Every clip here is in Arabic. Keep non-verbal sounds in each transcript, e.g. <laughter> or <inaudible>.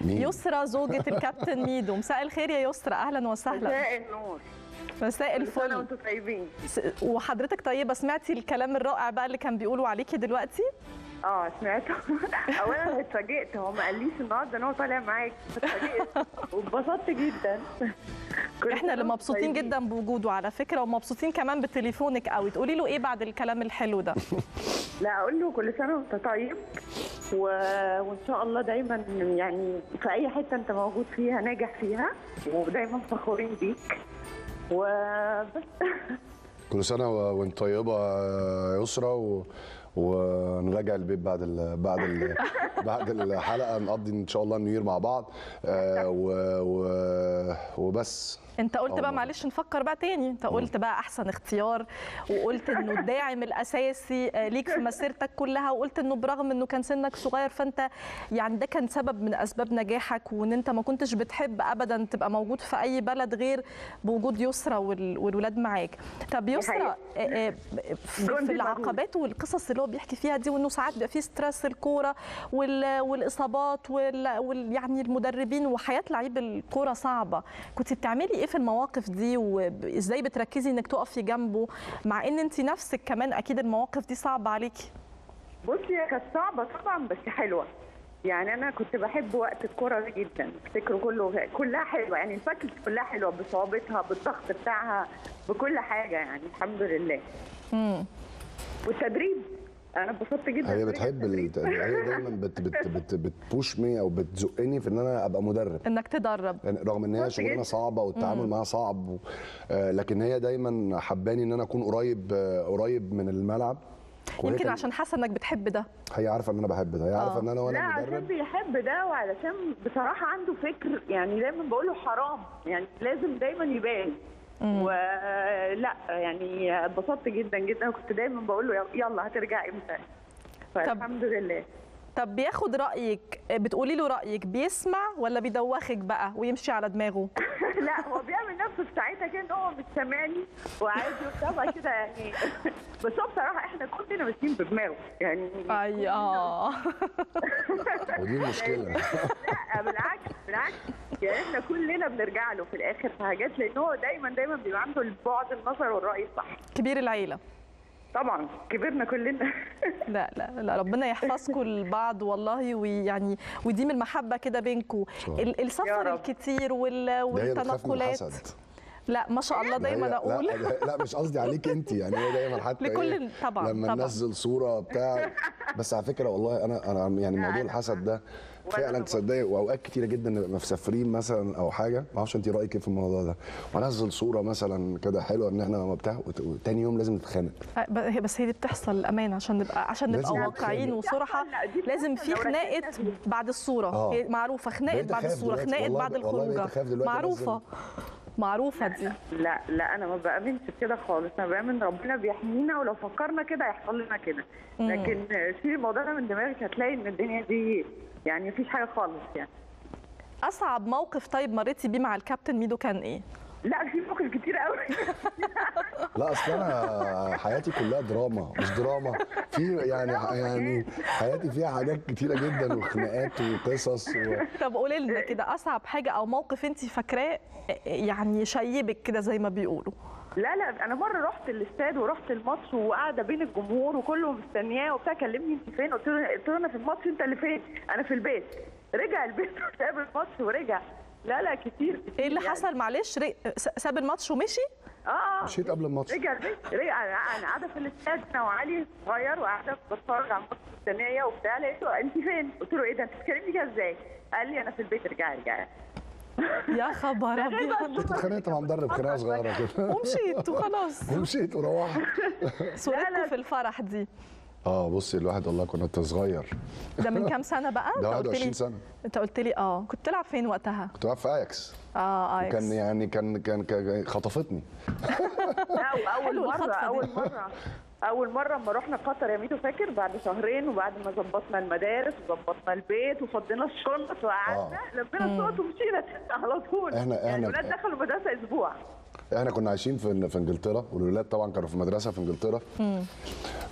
مين؟ يسرى زوجة الكابتن ميدو. مساء الخير يا يسرى. أهلا وسهلا. مساء النور. مساء كل سنة الفل وأنتم طيبين. وحضرتك طيبة. سمعتي الكلام الرائع بقى اللي كان بيقولوا عليكي دلوقتي؟ آه سمعته. <laughs> اولا اتفاجئت. هو ما قاليش النهارده إن هو طالع معاك. اتفاجئت. واتبسطت جدا. <laughs> إحنا اللي مبسوطين جدا بوجوده على فكرة ومبسوطين كمان بتليفونك قوي تقولي له إيه بعد الكلام الحلو ده؟ <laughs> لا أقول له كل سنة وانت طيب. و... وإن شاء الله دايما يعني في أي حتة أنت موجود فيها ناجح فيها ودايما فخورين بيك. وبس <laughs> كل سنة و- وانت طيبة يا يسرى و... ونراجع البيت بعد ال... بعد ال... <laughs> بعد الحلقة نقضي إن شاء الله النيو مع بعض. آه و... و... وبس. انت قلت بقى. معلش نفكر بقى تاني انت قلت بقى أحسن اختيار وقلت إنه الداعم الأساسي آه، ليك في مسيرتك كلها وقلت إنه برغم إنه كان سنك صغير فأنت يعني ده كان سبب من أسباب نجاحك وإن أنت ما كنتش بتحب ابدا تبقى موجود في أي بلد غير بوجود يسرى وال- والولاد معاك طب يسرى. آه، آه، في, في. العقبات والقصص اللي هو بيحكي فيها دي وإنه ساعات بيبقى فيه ستريس الكورة وال- والإصابات وال, وال يعني المدربين وحياة لعيب الكورة صعبة كنت بتعملي إيه في المواقف دي وازاي بتركزي انك تقفي جنبه مع ان انت نفسك كمان أكيد المواقف دي صعبة عليكي؟ بصي هي كانت صعبة طبعا بس حلوة. يعني أنا كنت بحب وقت الكورة ده جدا افتكره كله كلها حلوة. يعني الفاكهة كلها حلوة بصعوبتها بالضغط بتاعها بكل حاجة يعني الحمد لله. امم والتدريب أنا اتبسطت جدا هي بتحب. هي دايما <laughs> بت... بت... بت... بتبوش مي أو بتزقني في إن أنا أبقى مدرب. إنك تدرب. يعني رغم إن هي شغلانة. صعبة والتعامل معاها صعب و... آه لكن هي دايما حباني إن أنا أكون قريب آه قريب من الملعب. يمكن كان- عشان حاسة إنك بتحب ده. هي عارفة إن أنا بحب ده. هي عارفة آه. إن أنا لا وأنا عشان مدرب بيحب ده وعلشان بصراحة عنده فكر يعني دايما بقول له حرام. يعني لازم دايما يبان. ولا يعني اتبسطت جدا جدا وكنت دايما بقول له يلا هترجع إمتى؟ فالحمد لله. طب بياخد رأيك بتقولي له رأيك بيسمع ولا بيدوخك بقى ويمشي على دماغه؟ <laughs> لا هو بيعمل نفسه في ساعتها كده إن هو مش سامعني وعادي وبتاع بعد كده يعني <laughs> بس هو بصراحة إحنا كلنا ماشيين بدماغه يعني أي آه. <laughs> ودي المشكلة. لا بالعكس بالعكس. يعني إحنا كلنا بنرجع له في الآخر في حاجات لأن هو دايما دايما بيبقى عنده البعد النظر والرأي الصح. كبير العيلة. طبعا كبرنا كلنا. <laughs> لا لا لا ربنا يحفظكم لبعض والله ويعني ويديم المحبة كده بينكم. السفر. الكتير والتنقلات لا ما شاء الله دايما لا, أقول لا, لا مش قصدي عليك أنت يعني هي دايما حتى لكل إيه طبعا لما طبعا ننزل صورة بتاع بس على فكرة والله أنا أنا يعني موضوع الحسد ده فعلا. تصدقي وأوقات كتيرة جدا نبقى مسافرين مثلا أو حاجة ما أعرفش أنت رأيك إيه في الموضوع ده وانزل صورة مثلا كده حلوة إن إحنا بتاع وت- وتاني يوم لازم نتخانق ب- بس هي دي بتحصل الامانه عشان نبقى عشان نبقى واقعيين. وصراحة لازم في خناقة. بعد الصورة آه. هي معروفة خناقة بعد الصورة. خناقة بعد الخروجة دلوقتي معروفة معروفه دي. لا لا أنا ما بأمنش بكده خالص. أنا بأمن ربنا بيحمينا ولو فكرنا كده هيحصل لنا كده. لكن شيل الموضوع ده من دماغك هتلاقي إن الدنيا دي يعني مفيش حاجة خالص يعني. أصعب موقف طيب مريتي بيه مع الكابتن ميدو كان إيه؟ لا كتير قوي. لا أصل أنا حياتي كلها دراما مش دراما. في يعني يعني حياتي فيها حاجات كتيرة جدا وخناقات وقصص و... طب قولي لنا كده أصعب حاجة أو موقف انت فاكراه يعني شيبك كده زي ما بيقولوا؟ لا لا أنا مرة رحت الاستاد ورحت الماتش وقاعدة بين الجمهور وكله مستنياه وبتاع كلمني أنت فين؟ قلت له قلت له أنا في الماتش أنت اللي فين؟ أنا في البيت. رجع البيت <laughs> وساب الماتش ورجع. لا لا كتير, كتير إيه اللي يعني. حصل؟ معلش ري- ساب الماتش ومشي؟ آه. مشيت قبل الماتش. رجع رجع أنا قاعدة في الاستاد أنا وعلي صغير وقاعدة بتفرج على الماتش مستنيه وبتاع لقيته انت فين؟ قلت له إيه ده أنت بتكلمني كده إزاي؟ قال لي أنا في البيت. ارجعي ارجعي يا خبر <laughs> أبيض. كنت اتخانقت مع مدرب خناقة صغيرة كده. ومشيت وخلاص. ومشيت وروحت. صورتكم في الفرح دي. آه بصي الواحد والله كنت صغير. <laughs> ده من كام سنة بقى؟ ده أنت قلت 21 لي- سنة. أنت قلت لي آه كنت تلعب فين وقتها؟ كنت واقف في اياكس آه ايكس كان يعني كان كان, كان خطفتني. <laughs> حلو مرة. أول مرة. أول مرة اما رحنا قطر يا ميدو فاكر؟ بعد شهرين وبعد ما ظبطنا المدارس وظبطنا البيت وفضينا الشنط وقعدنا لبينا الصوت ومشينا <laughs> على طول. إحنا- يعني إحنا- الولاد دخلوا المدرسة أسبوع. إحنا كنا عايشين في في انجلترا والولاد طبعا كانوا في مدرسة في انجلترا.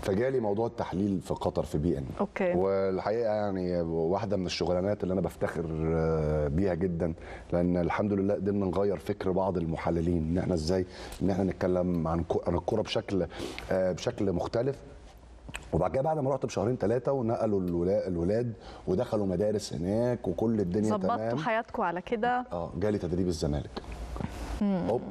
فجالي موضوع التحليل في قطر في بي إن. أوكي. والحقيقة يعني واحدة من الشغلانات اللي أنا بفتخر آه، بيها جدا لأن الحمد لله قدرنا نغير فكر بعض المحللين. إن إحنا إزاي؟ إن إحنا نتكلم عن كو- عن الكورة بشكل آه، بشكل مختلف. وبعد كده بعد ما رحت بشهرين ثلاثة ونقلوا الولا- الولاد ودخلوا مدارس هناك وكل الدنيا ظبطتوا تمام. حياتكم على كده؟ آه جالي تدريب الزمالك. هوب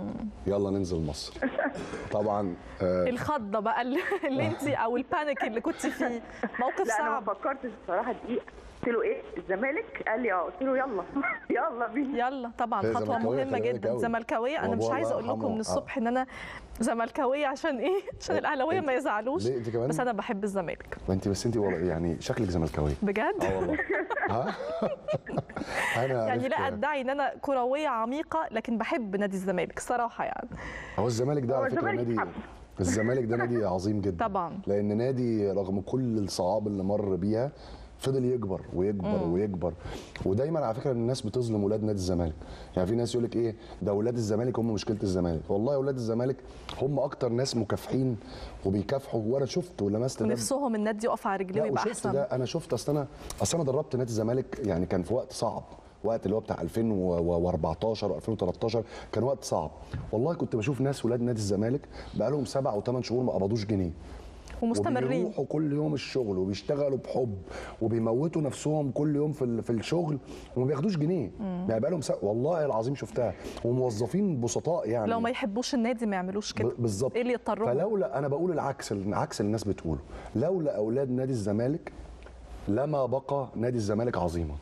يلا ننزل مصر. <laughs> طبعا آه الخضه بقى اللي <laughs> انت أو البانيك اللي كنت فيه. موقف لا أنا ما صعب. فكرتش بصراحة دقيقة. قلت له إيه؟ الزمالك؟ قال لي آه. قلت له يلا. <laughs> يلا بينا. يلا. طبعا هي خطوة مهمة جدا. زملكاوية أنا مش عايزة أقول لكم. من آه. الصبح إن أنا زملكاوية عشان إيه؟ <laughs> عشان الأهلاوية ما يزعلوش. ليه؟ أنت كمان؟ بس أنا بحب الزمالك. وأنت بس أنت والله يعني شكلك زملكاوية. بجد؟ آه والله. <laughs> ها؟ أنا يعني لا عرفت- أدعي إن أنا كروية عميقة لكن بحب نادي الزمالك صراحة يعني. هو الزمالك ده على فكرة الزمالك نادي. الزمالك ده نادي عظيم جدا. طبعاً. لأن نادي رغم كل الصعاب اللي مر بيها فضل يكبر ويكبر ويكبر. ودايما على فكرة الناس بتظلم ولاد نادي الزمالك. يعني في ناس يقول لك إيه ده ولاد الزمالك هم مشكلة الزمالك. والله ولاد الزمالك هم أكتر ناس مكافحين وبيكافحوا وأنا شفت ولمست ده ونفسهم النادي يقف على رجليه ويبقى أحسن. ده أنا شفت أصل أنا أصل أنا دربت نادي الزمالك يعني كان في وقت صعب. وقت اللي هو بتاع 2014 و2013 كان وقت صعب. والله كنت بشوف ناس ولاد نادي الزمالك بقى لهم سبع أو ثمان شهور ما قبضوش جنيه. ومستمرين. وبيروحوا كل يوم الشغل وبيشتغلوا بحب وبيموتوا نفسهم كل يوم في في الشغل وما بياخدوش جنيه. يعني بقى لهم. والله العظيم شفتها. وموظفين بسطاء يعني. لو ما يحبوش النادي ما يعملوش كده. بالظبط. إيه اللي يضطرهم فلولا أنا بقول العكس العكس اللي الناس بتقوله. لولا أولاد نادي الزمالك لما بقى نادي الزمالك عظيما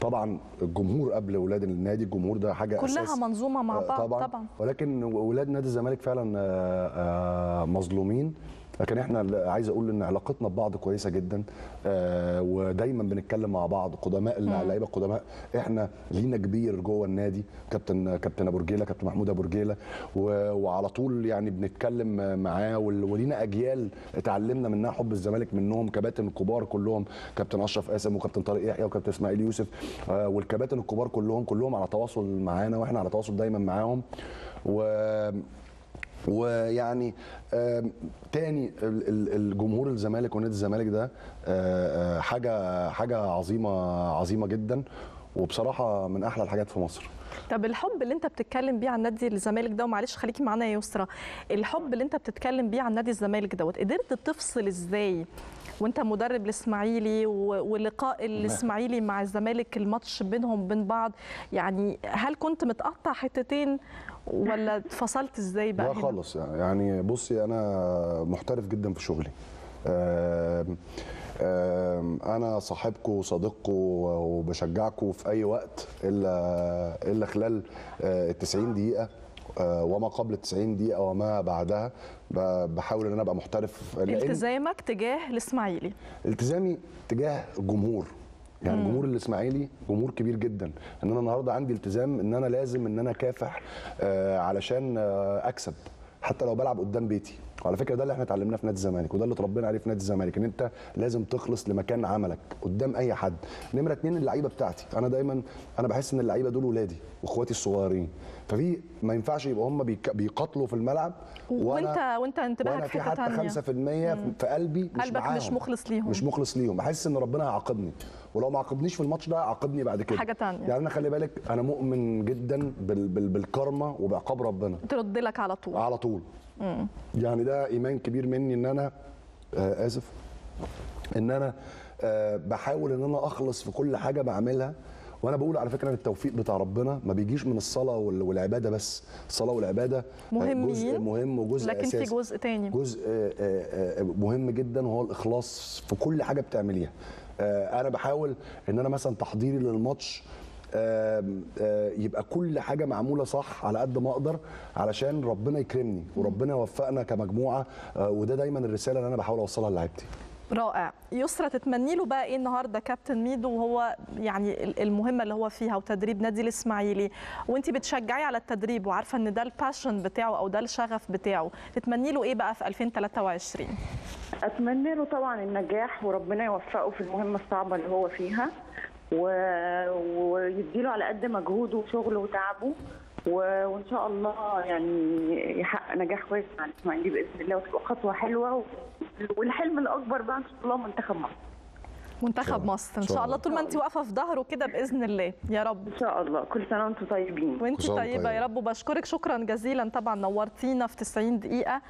طبعا الجمهور قبل أولاد النادي الجمهور ده حاجة كلها أساس. منظومة مع آه، بعض طبعا, طبعا. ولكن ولاد نادي الزمالك فعلا آه، آه، مظلومين. لكن إحنا عايز أقول إن علاقتنا ببعض كويسة جدا. آه، ودايما بنتكلم مع بعض قدماء اللعيبه القدماء إحنا لينا كبير جوه النادي كابتن كابتن أبو رجيلة كابتن محمود أبو رجيلة. وعلى طول يعني بنتكلم معاه ولينا أجيال اتعلمنا منها حب الزمالك منهم كباتن الكبار كلهم كابتن أشرف قاسم وكابتن طارق يحيى وكابتن إسماعيل يوسف. آه، والكباتن الكبار كلهم كلهم على تواصل معانا وإحنا على تواصل دايما معاهم. و ويعني تاني ال- ال- الجمهور الزمالك ونادي الزمالك ده آه، آه، حاجة حاجة عظيمة عظيمة جدا. وبصراحة من أحلى الحاجات في مصر. طب الحب اللي أنت بتتكلم بيه عن نادي الزمالك ده ومعلش خليكي معانا يا يسرا الحب اللي أنت بتتكلم بيه عن نادي الزمالك دوت قدرت تفصل إزاي؟ وأنت مدرب الإسماعيلي ولقاء الإسماعيلي مع الزمالك الماتش بينهم وبين بعض يعني هل كنت متقطع حتتين ولا اتفصلت إزاي بقى لا؟ خالص يعني بصي أنا محترف جدا في شغلي. آم، أنا صاحبكم وصديقكم وبشجعكم في أي وقت الا إلا خلال ال 90 دقيقة آه، وما قبل ال 90 دقيقة وما بعدها بحاول إن أنا أبقى محترف التزامك تجاه الإسماعيلي. التزامي تجاه الجمهور يعني جمهور الإسماعيلي جمهور كبير جدا. إن أنا النهارده عندي التزام إن أنا لازم إن أنا أكافح آه علشان آه أكسب حتى لو بلعب قدام بيتي. وعلى فكرة ده اللي إحنا اتعلمناه في نادي الزمالك وده اللي اتربينا عليه في نادي الزمالك إن أنت لازم تخلص لمكان عملك قدام أي حد. نمرة اتنين اللعيبة بتاعتي. أنا دايما أنا بحس إن اللعيبة دول ولادي وإخواتي الصغيرين. ففي ما ينفعش يبقى هم بيقاتلوا في الملعب وأنت وأنت انتباهك وأنا في حتة ثانية 5% في قلبي مش قلبك معاهم. مش مخلص ليهم. مش مخلص ليهم. بحس إن ربنا هيعاقبني ولو ما عاقبنيش في الماتش ده هيعاقبني بعد كده. حاجة تانية. يعني أنا خلي بالك أنا مؤمن جدا بال بال بالكرمة وبعقاب ربنا. ترد لك على طول. على طول. يعني ده إيمان كبير مني إن أنا آه آسف إن أنا آه بحاول إن أنا أخلص في كل حاجة بعملها. وأنا بقول على فكرة ان التوفيق بتاع ربنا ما بيجيش من الصلاة وال- والعبادة بس. الصلاة والعبادة آه، مهمين، جزء مهم وجزء لكن أساسي. في جزء تاني. جزء آه، آه، آه، مهم جدا وهو الإخلاص في كل حاجة بتعمليها. آه، أنا بحاول إن أنا مثلا تحضيري للماتش آه، يبقى كل حاجة معمولة صح على قد ما أقدر علشان ربنا يكرمني وربنا يوفقنا كمجموعة وده دايما الرسالة اللي أنا بحاول أوصلها لعيبتي رائع. يسرى تتمني له بقى إيه النهارده كابتن ميدو وهو يعني ال- المهمة اللي هو فيها وتدريب نادي الإسماعيلي؟ وأنت بتشجعيه على التدريب وعارفة إن ده الباشن بتاعه أو ده الشغف بتاعه. تتمني له إيه بقى في 2023 أتمنى له طبعا النجاح وربنا يوفقه في المهمة الصعبة اللي هو فيها. ويديله على قد مجهوده وشغله وتعبه و- وإن شاء الله يعني يحقق نجاح كويس مع الإسماعيلي بإذن الله وتبقى خطوة حلوة و- والحلم الأكبر بقى إن شاء الله منتخب مصر. منتخب مصر. إن شاء الله. طول ما انت واقفة في ظهره كده بإذن الله. يا رب. إن شاء الله. كل سنة وأنتم طيبين. وانت طيبة يا. رب. وبشكرك شكرا جزيلا. طبعا نورتينا في 90 دقيقة.